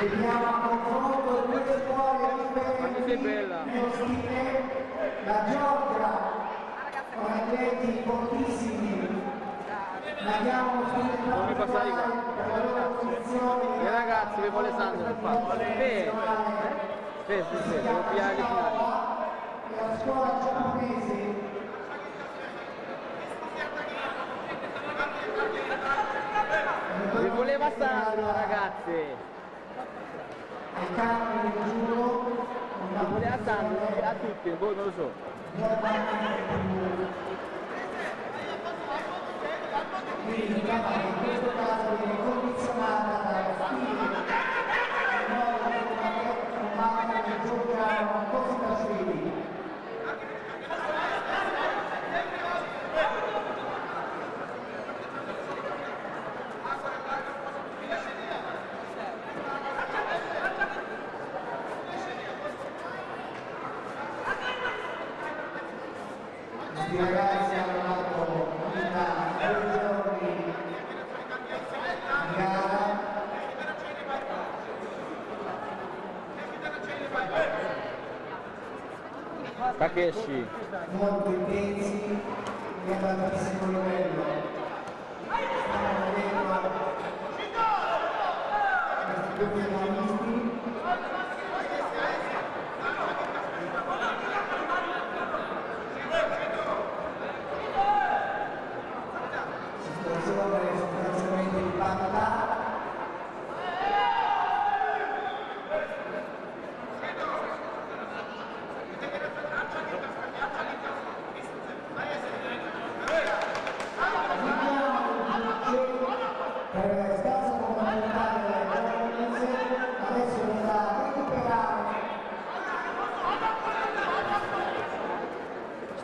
Vediamo a confronto due scuole bella. nello stile la Giorgia con atleti fortissimi ma abbiamo uno stile qua. per la loro condizione E ragazzi, vi vuole Sandro per fare. Sì, sì, sì, devo pigliare le finali. e la scuola giapponese Vi voleva Sandro ragazzi. campi del giuro Vi voleva Sandro, a tutti, voi non lo so. quindi Questi ragazzi hanno fatto una due giorni di gara Takeshi. molto intensi e ad altissimo livello.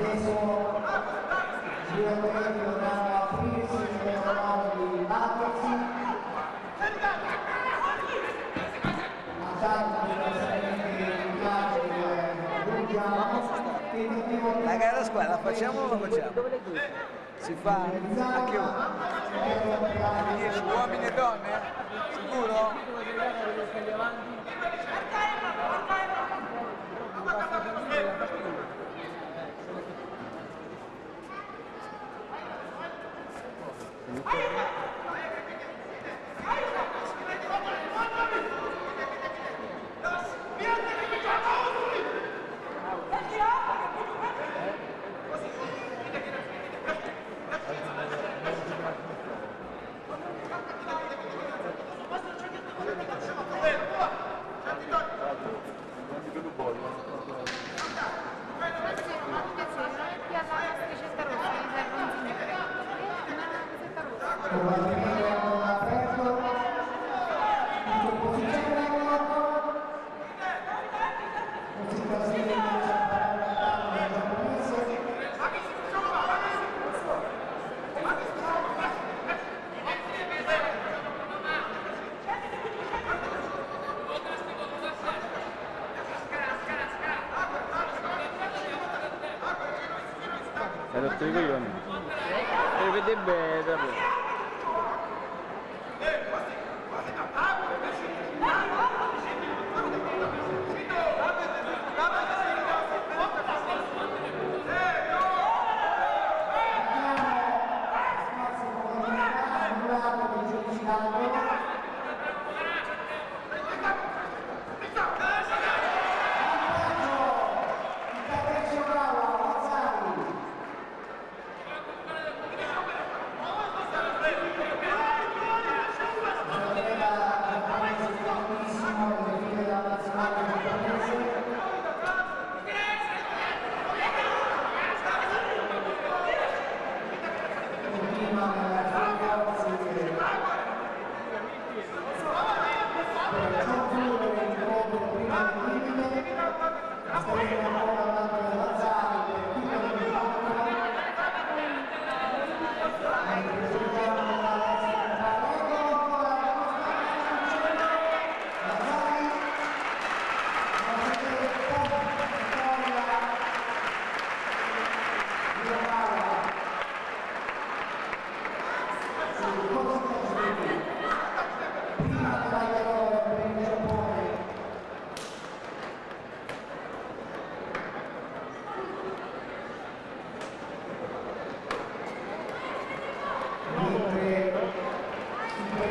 adesso i due atleti dovranno aprirsi nelle mano di battersi attacco diversamente in piace Giulia tentativo di La squadra facciamo o non facciamo? Si fa a chiunque. Finisce uomini e donne? Sicuro? Probabilmente hanno aperto in posizione così Casini invece a fare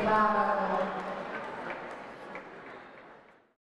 about